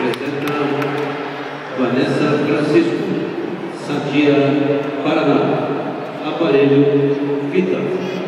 Apresenta Vanessa Francisco, Satia Paraná, aparelho Vita.